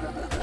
Ha ha ha.